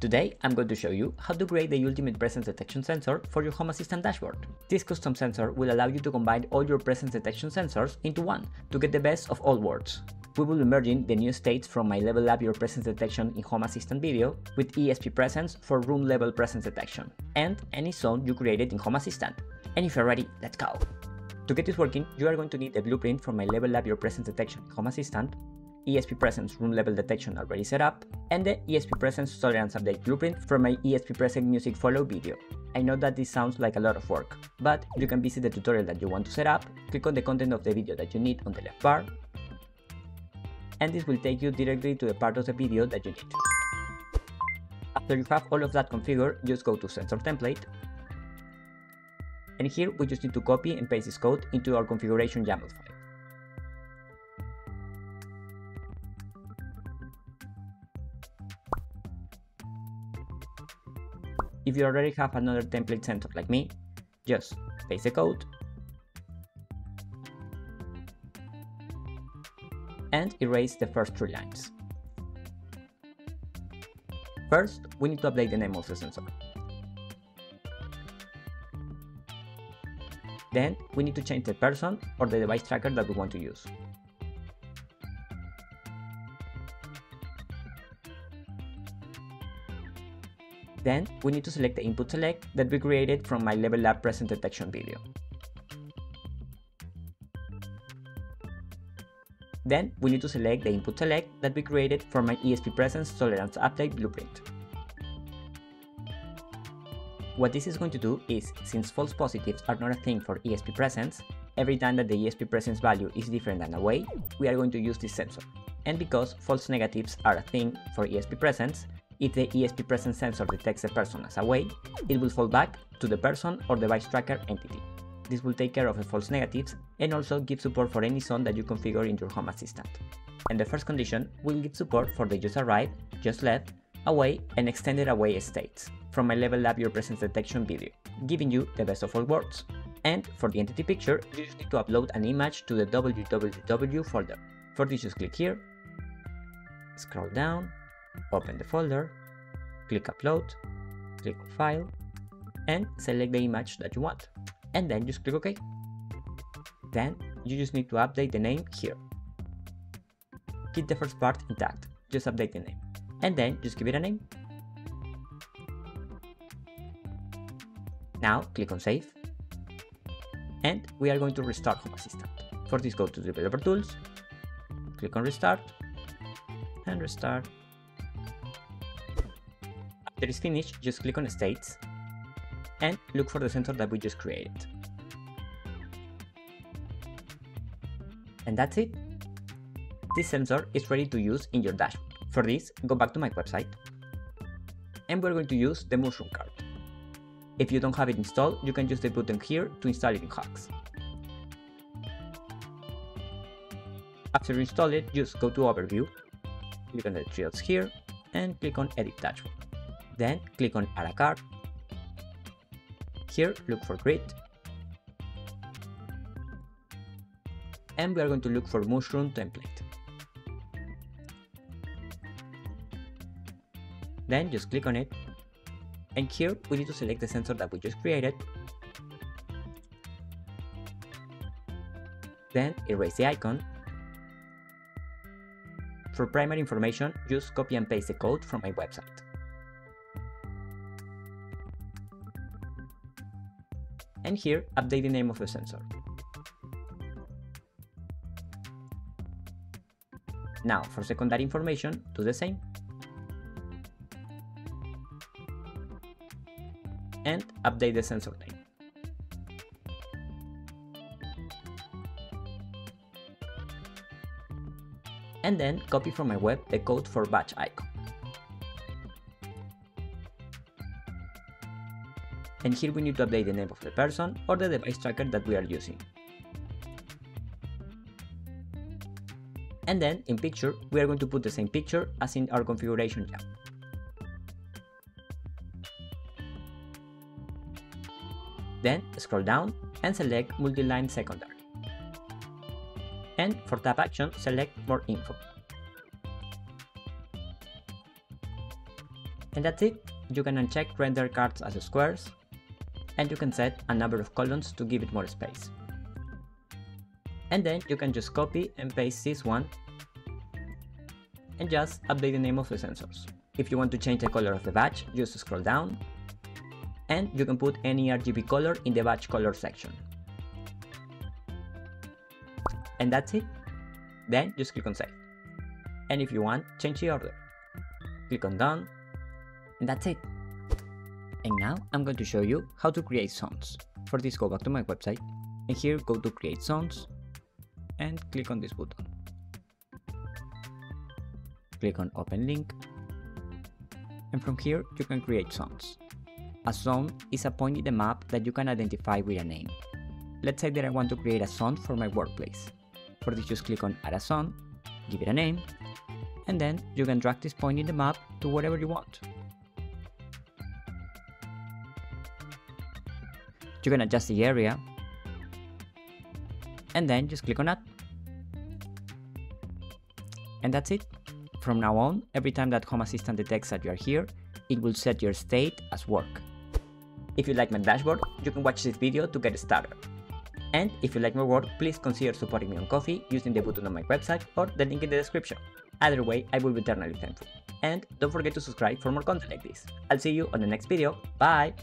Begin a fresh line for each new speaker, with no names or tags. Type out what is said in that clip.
Today, I'm going to show you how to create the ultimate presence detection sensor for your Home Assistant dashboard. This custom sensor will allow you to combine all your presence detection sensors into one to get the best of all worlds. We will be merging the new states from my Level Up Your Presence Detection in Home Assistant video with ESPresense for room level presence detection, and any zone you created in Home Assistant. And if you're ready, let's go! To get this working, you are going to need the blueprint from my Level Up Your Presence Detection in Home Assistant, ESPresense room level detection already set up, and the ESPresense tolerance update blueprint from my ESPresense music follow video. I know that this sounds like a lot of work, but you can visit the tutorial that you want to set up, click on the content of the video that you need on the left bar, and this will take you directly to the part of the video that you need. After you have all of that configured, just go to sensor template, and here we just need to copy and paste this code into our configuration YAML file. If you already have another template sensor like me, just paste the code and erase the first three lines. First, we need to update the name of the sensor. Then, we need to change the person or the device tracker that we want to use. Then, we need to select the input select that we created from my Level Up presence detection video. Then, we need to select the input select that we created for my ESPresense tolerance update blueprint. What this is going to do is, since false positives are not a thing for ESPresense, every time that the ESPresense value is different than away, we are going to use this sensor. And because false negatives are a thing for ESPresense, if the ESPresense sensor detects a person as away, it will fall back to the person or device tracker entity. This will take care of the false negatives and also give support for any zone that you configure in your Home Assistant. And the first condition will give support for the just arrived, just left, away, and extended away states from my Level Up Your Presence Detection video, giving you the best of all worlds. And for the entity picture, you just need to upload an image to the www folder. For this, just click here, scroll down, open the folder, click upload, click file, and select the image that you want. And then just click OK. Then you just need to update the name here. Keep the first part intact, just update the name. And then just give it a name. Now click on save. And we are going to restart Home Assistant. For this go to Developer Tools, click on restart, and restart. After it's finished, just click on States and look for the sensor that we just created. And that's it. This sensor is ready to use in your dashboard. For this, go back to my website and we're going to use the mushroom card. If you don't have it installed, you can use the button here to install it in HACS. After you install it, just go to Overview, click on the three dots here, and click on Edit Dashboard. Then click on Add a card. Here, look for grid. And we are going to look for mushroom template. Then just click on it. And here we need to select the sensor that we just created. Then erase the icon. For primary information, just copy and paste the code from my website. And here update the name of the sensor. Now for secondary information, do the same. And update the sensor name. And then copy from my web the code for badge icon. And here we need to update the name of the person or the device tracker that we are using. And then in picture, we are going to put the same picture as in our configuration tab. Then scroll down and select multi-line secondary. And for tap action, select more info. And that's it. You can uncheck render cards as squares, and you can set a number of columns to give it more space. And then you can just copy and paste this one and just update the name of the sensors. If you want to change the color of the badge, just scroll down and you can put any RGB color in the badge color section. And that's it. Then just click on save. And if you want, change the order. Click on done and that's it. And now I'm going to show you how to create zones. For this go back to my website and here go to create zones and click on this button. Click on open link and from here you can create zones. A zone is a point in the map that you can identify with a name. Let's say that I want to create a zone for my workplace. For this just click on add a zone, give it a name, and then you can drag this point in the map to wherever you want. You can adjust the area and then just click on add. And that's it. From now on, every time that Home Assistant detects that you are here, it will set your state as work. If you like my dashboard, you can watch this video to get started. And if you like my work, please consider supporting me on Ko-fi using the button on my website or the link in the description. Either way, I will be eternally thankful. And don't forget to subscribe for more content like this. I'll see you on the next video. Bye!